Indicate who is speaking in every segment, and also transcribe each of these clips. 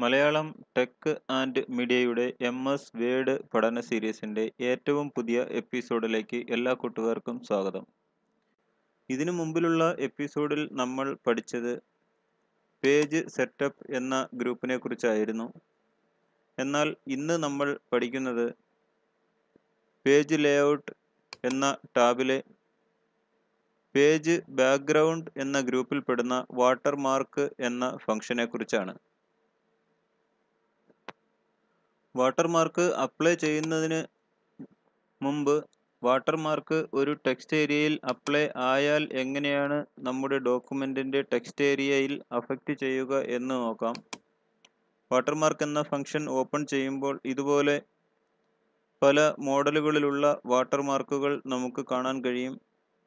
Speaker 1: Malayalam tech and മീഡിയയുടെ M S Word പഠന സീരീസിന്റെ ഏറ്റവും പുതിയ എപ്പിസോഡിലേക്ക് എല്ലാ കൂട്ടുകാർക്കും സ്വാഗതം. ഇതിനു മുമ്പിലുള്ള എപ്പിസോഡിൽ നമ്മൾ പഠിച്ചത് പേജ് സെറ്റപ്പ് എന്ന ഗ്രൂപ്പിനെ കുറിച്ചായിരുന്നു. എന്നാൽ ഇന്ന് നമ്മൾ പഠിക്കുന്നത് പേജ് ലേഔട്ട് എന്ന ടാബിലെ പേജ് ബാക്ക്ഗ്രൗണ്ട് എന്ന ഗ്രൂപ്പിൽപ്പെടുന്ന വാട്ടർമാർക്ക് എന്ന ഫംഗ്ഷനെ കുറിച്ചാണ്. വാട്ടർമാർക്ക് അപ്ലൈ ചെയ്യുന്നതിന് മുമ്പ് വാട്ടർമാർക്ക് ഒരു ടെക്സ്റ്റ് ഏരിയയിൽ അപ്ലൈ ആയാൽ എങ്ങനെയാണ് നമ്മുടെ ഡോക്യുമെന്റിന്റെ ടെക്സ്റ്റ് ഏരിയയിൽ അഫക്റ്റ് ചെയ്യുക എന്ന് നോക്കാം. വാട്ടർമാർക്ക് എന്ന ഫംഗ്ഷൻ ഓപ്പൺ ചെയ്യുമ്പോൾ ഇതുപോലെ പല മോഡലുകളിലുള്ള വാട്ടർമാർക്കുകൾ നമുക്ക് കാണാൻ കഴിയും.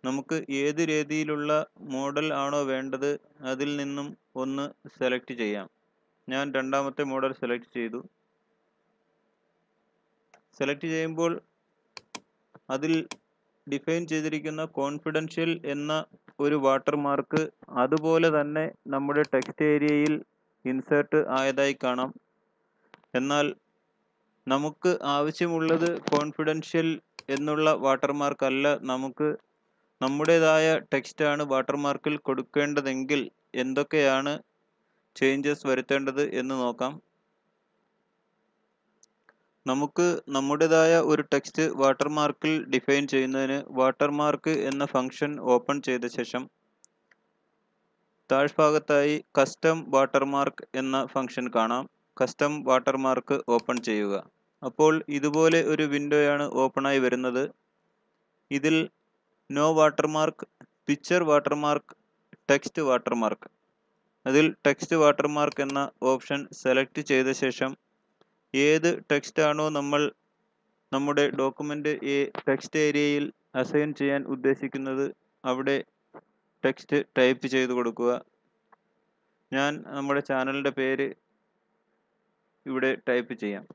Speaker 1: നമുക്ക് ഏത് രീതിയിലുള്ള മോഡൽ ആണോ വേണ്ടത് അതിൽ നിന്നും ഒന്ന് സെലക്ട് ചെയ്യാം. ഞാൻ രണ്ടാമത്തെ മോഡൽ സെലക്ട് ചെയ്തു. സെലക്ട് ചെയ്യുമ്പോൾ അതിൽ ഡിഫൈൻ ചെയ്തിരിക്കുന്ന കോൺഫിഡൻഷ്യൽ എന്ന ഒരു വാട്ടർമാർക്ക് അതുപോലെ തന്നെ നമ്മുടെ ടെക്സ്റ്റ് ഏരിയയിൽ ഇൻസേർട്ട് ആയതായി കാണാം. എന്നാൽ നമുക്ക് ആവശ്യമുള്ളത് കോൺഫിഡൻഷ്യൽ എന്നുള്ള വാട്ടർമാർക്ക് അല്ല. നമുക്ക് നമ്മുടേതായ ടെക്സ്റ്റാണ് വാട്ടർമാർക്കിൽ കൊടുക്കേണ്ടതെങ്കിൽ എന്തൊക്കെയാണ് ചേഞ്ചസ് വരുത്തേണ്ടത് എന്ന് നോക്കാം. നമുക്ക് നമ്മുടേതായ ഒരു ടെക്സ്റ്റ് വാട്ടർമാർക്കിൽ ഡിഫൈൻ ചെയ്യുന്നതിന് വാട്ടർമാർക്ക് എന്ന ഫംഗ്ഷൻ ഓപ്പൺ ചെയ്ത ശേഷം താഴ്ഭാഗത്തായി കസ്റ്റം വാട്ടർമാർക്ക് എന്ന ഫംഗ്ഷൻ കാണാം. കസ്റ്റം വാട്ടർമാർക്ക് ഓപ്പൺ ചെയ്യുക. അപ്പോൾ ഇതുപോലെ ഒരു വിൻഡോയാണ് ഓപ്പണായി വരുന്നത്. ഇതിൽ no watermark picture watermark text watermark അതിൽ ടെക്സ്റ്റ് വാട്ടർമാർക്ക് എന്ന ഓപ്ഷൻ സെലക്ട് ചെയ്ത ശേഷം ഏത് ടെക്സ്റ്റാണോ നമ്മൾ നമ്മുടെ ഡോക്യുമെന്റ് ടെക്സ്റ്റ് ഏരിയയിൽ അസൈൻ ചെയ്യാൻ ഉദ്ദേശിക്കുന്നത് അവിടെ ടെക്സ്റ്റ് ടൈപ്പ് ചെയ്ത് കൊടുക്കുക. ഞാൻ നമ്മുടെ ചാനലിന്റെ പേര് ഇവിടെ ടൈപ്പ് ചെയ്യാം.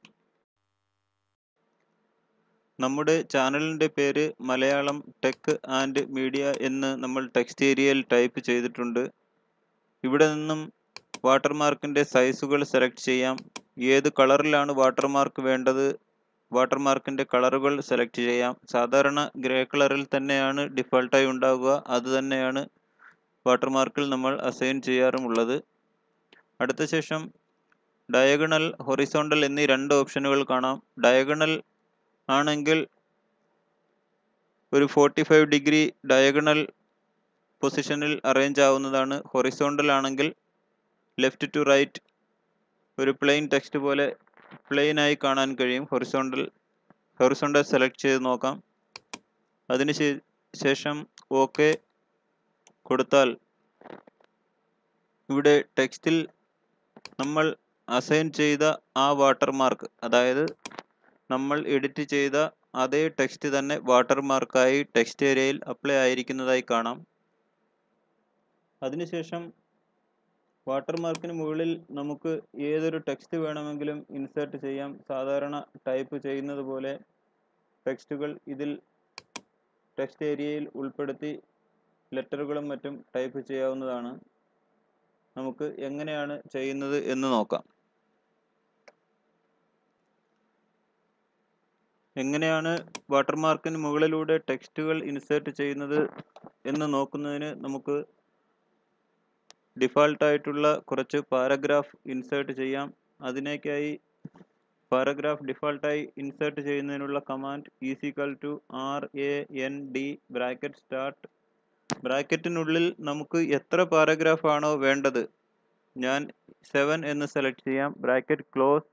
Speaker 1: നമ്മുടെ ചാനലിന്റെ പേര് മലയാളം ടെക് ആൻഡ് മീഡിയ എന്ന് നമ്മൾ ടെക്സ്റ്റ് ഏരിയയിൽ ടൈപ്പ് ചെയ്തിട്ടുണ്ട്. ഇവിടെ നിന്നും വാട്ടർമാർക്കിന്റെ സൈസുകൾ സെലക്ട് ചെയ്യാം. ഏത് കളറിലാണ് വാട്ടർമാർക്ക് വേണ്ടത്? വാട്ടർമാർക്കിന്റെ കളറുകൾ സെലക്ട് ചെയ്യാം. സാധാരണ ഗ്രേ കളറിൽ തന്നെയാണ് ഡിഫോൾട്ടായി ഉണ്ടാവുക. അതുതന്നെയാണ് വാട്ടർമാർക്കിൽ നമ്മൾ അസൈൻ ചെയ്യാറുമുള്ളത് അടുത്ത ശേഷം ഡയഗണൽ ഹൊറിസോണ്ടൽ എന്നീ രണ്ട് ഓപ്ഷനുകൾ കാണാം. ഡയഗണൽ ആണെങ്കിൽ ഒരു ഫോർട്ടി ഫൈവ് ഡിഗ്രി ഡയഗണൽ പൊസിഷനിൽ അറേഞ്ച് ആവുന്നതാണ്. ഹൊറിസോണ്ടൽ ആണെങ്കിൽ ലെഫ്റ്റ് ടു റൈറ്റ് ഒരു പ്ലെയിൻ ടെക്സ്റ്റ് പോലെ പ്ലെയിൻ ആയി കാണാൻ കഴിയും. ഹൊറിസോണ്ടൽ ഹൊറിസോണ്ടൽ സെലക്ട് ചെയ്ത് നോക്കാം. അതിന് ശേഷം ഓക്കെ കൊടുത്താൽ ഇവിടെ ടെക്സ്റ്റിൽ നമ്മൾ അസൈൻ ചെയ്ത ആ വാട്ടർമാർക്ക് അതായത് നമ്മൾ എഡിറ്റ് ചെയ്ത അതേ ടെക്സ്റ്റ് തന്നെ വാട്ടർമാർക്കായി ടെക്സ്റ്റ് ഏരിയയിൽ അപ്ലൈ ആയിരിക്കുന്നതായി കാണാം. അതിനുശേഷം വാട്ടർമാർക്കിന് മുകളിൽ നമുക്ക് ഏതൊരു ടെക്സ്റ്റ് വേണമെങ്കിലും ഇൻസേർട്ട് ചെയ്യാം. സാധാരണ ടൈപ്പ് ചെയ്യുന്നത് പോലെ ടെക്സ്റ്റുകൾ ഇതിൽ ടെക്സ്റ്റ് ഏരിയയിൽ ഉൾപ്പെടുത്തി ലെറ്ററുകളും മറ്റും ടൈപ്പ് ചെയ്യാവുന്നതാണ്. നമുക്ക് എങ്ങനെയാണ് ചെയ്യുന്നത് എന്ന് നോക്കാം. എങ്ങനെയാണ് വാട്ടർമാർക്കിന് മുകളിലൂടെ ടെക്സ്റ്റുകൾ ഇൻസേർട്ട് ചെയ്യുന്നത് എന്ന് നോക്കുന്നതിന് നമുക്ക് ഡിഫാൾട്ടായിട്ടുള്ള കുറച്ച് പാരഗ്രാഫ് ഇൻസേർട്ട് ചെയ്യാം. അതിനേക്കായി പാരഗ്രാഫ് ഡിഫാൾട്ടായി ഇൻസേർട്ട് ചെയ്യുന്നതിനുള്ള command equal to R A N D bracket start. ബ്രാക്കറ്റിനുള്ളിൽ നമുക്ക് എത്ര പാരഗ്രാഫ് ആണോ വേണ്ടത്? ഞാൻ സെവൻ എന്ന് സെലക്ട് ചെയ്യാം. Bracket close.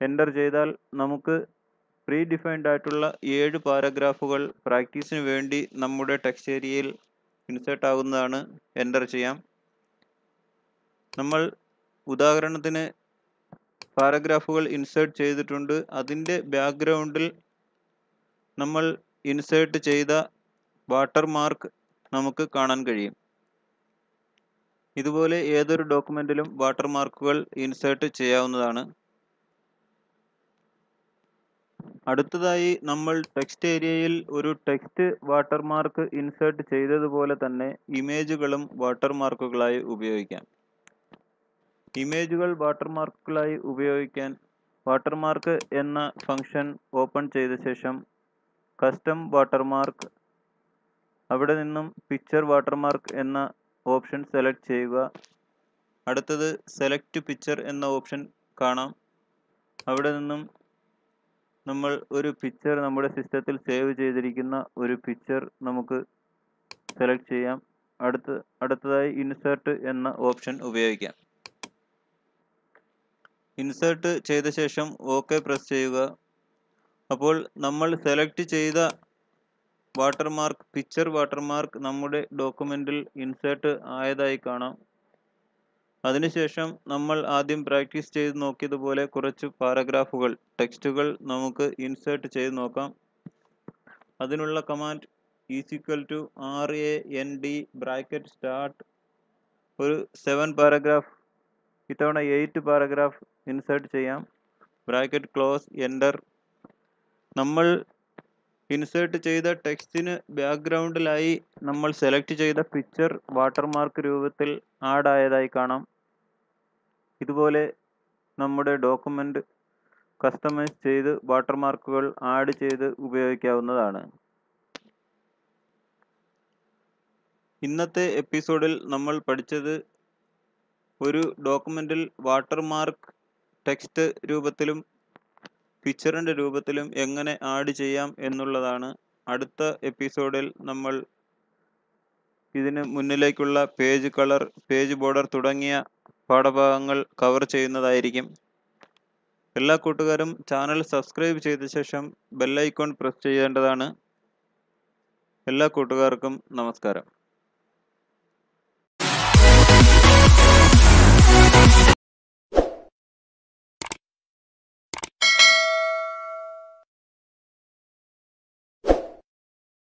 Speaker 1: എന്റർ ചെയ്താൽ നമുക്ക് പ്രീ ഡിഫൈൻഡ് ആയിട്ടുള്ള ഏഴ് പാരഗ്രാഫുകൾ പ്രാക്ടീസിന് വേണ്ടി നമ്മുടെ ടെക്സ്റ്റ് ഏരിയയിൽ ഇൻസേർട്ട് ആകുന്നതാണ് എന്റർ ചെയ്യാം. നമ്മൾ ഉദാഹരണത്തിന് പാരഗ്രാഫുകൾ ഇൻസേർട്ട് ചെയ്തിട്ടുണ്ട്. അതിന്റെ ബാക്ക്ഗ്രൗണ്ടിൽ നമ്മൾ ഇൻസേർട്ട് ചെയ്ത വാട്ടർമാർക്ക് നമുക്ക് കാണാൻ കഴിയും. ഇതുപോലെ ഏതൊരു ഡോക്യുമെന്റിലും വാട്ടർമാർക്കുകൾ ഇൻസേർട്ട് ചെയ്യാവുന്നതാണ്. അടുത്തതായി നമ്മൾ ടെക്സ്റ്റ് ഏരിയയിൽ ഒരു ടെക്സ്റ്റ് വാട്ടർമാർക്ക് ഇൻസേർട്ട് ചെയ്തതുപോലെ തന്നെ ഇമേജുകളും വാട്ടർമാർക്കുകളായി ഉപയോഗിക്കാം. ഇമേജുകൾ വാട്ടർമാർക്കുകളായി ഉപയോഗിക്കാൻ വാട്ടർമാർക്ക് എന്ന ഫംഗ്ഷൻ ഓപ്പൺ ചെയ്ത ശേഷം കസ്റ്റം വാട്ടർമാർക്ക് അവിടെ നിന്നും പിക്ചർ വാട്ടർമാർക്ക് എന്ന ഓപ്ഷൻ സെലക്ട് ചെയ്യുക. അടുത്തത് സെലക്ട് പിക്ചർ എന്ന ഓപ്ഷൻ കാണാം. അവിടെ നിന്നും നമ്മൾ ഒരു പിക്ചർ നമ്മുടെ സിസ്റ്റത്തിൽ സേവ് ചെയ്തിരിക്കുന്ന ഒരു പിക്ചർ നമുക്ക് സെലക്ട് ചെയ്യാം. അടുത്ത അടുത്തതായി ഇൻസേർട്ട് എന്ന ഓപ്ഷൻ ഉപയോഗിക്കാം. ഇൻസേർട്ട് ചെയ്ത ശേഷം ഓക്കെ പ്രസ് ചെയ്യുക. അപ്പോൾ നമ്മൾ സെലക്ട് ചെയ്ത വാട്ടർമാർക്ക് പിക്ചർ വാട്ടർമാർക്ക് നമ്മുടെ ഡോക്യുമെന്റിൽ ഇൻസേർട്ട് ആയതായി കാണാം. അതിനുശേഷം നമ്മൾ ആദ്യം പ്രാക്ടീസ് ചെയ്ത് നോക്കിയതുപോലെ കുറച്ച് പാരഗ്രാഫുകൾ ടെക്സ്റ്റുകൾ നമുക്ക് ഇൻസേർട്ട് ചെയ്ത് നോക്കാം. അതിനുള്ള command equal to R A N D bracket start ഒരു സെവൻ പാരഗ്രാഫ് ഇത്തവണ എയ്റ്റ് പാരഗ്രാഫ് ഇൻസേർട്ട് ചെയ്യാം. ബ്രാക്കറ്റ് ക്ലോസ് എന്റർ നമ്മൾ ഇൻസേർട്ട് ചെയ്ത ടെക്സ്റ്റിന് ബാക്ക്ഗ്രൗണ്ടിലായി നമ്മൾ സെലക്ട് ചെയ്ത പിക്ചർ വാട്ടർമാർക്ക് രൂപത്തിൽ ആഡ് ആയതായി കാണാം. ഇതുപോലെ നമ്മുടെ ഡോക്യുമെന്റ് കസ്റ്റമൈസ് ചെയ്ത് വാട്ടർമാർക്കുകൾ ആഡ് ചെയ്ത് ഉപയോഗിക്കാവുന്നതാണ്. ഇന്നത്തെ എപ്പിസോഡിൽ നമ്മൾ പഠിച്ചത് ഒരു ഡോക്യുമെന്റിൽ വാട്ടർമാർക്ക് ടെക്സ്റ്റ് രൂപത്തിലും പിക്ചറിന്റെ രൂപത്തിലും എങ്ങനെ ആഡ് ചെയ്യാം എന്നുള്ളതാണ് അടുത്ത എപ്പിസോഡിൽ നമ്മൾ ഇതിന് മുന്നിലേക്കുള്ള പേജ് കളർ പേജ് ബോർഡർ തുടങ്ങിയ പാഠഭാഗങ്ങൾ കവർ ചെയ്യുന്നതായിരിക്കും. എല്ലാ കൂട്ടുകാരും ചാനൽ സബ്സ്ക്രൈബ് ചെയ്ത ശേഷം ബെല്ലൈക്കോൺ പ്രസ് ചെയ്യേണ്ടതാണ്. എല്ലാ കൂട്ടുകാർക്കും നമസ്കാരം.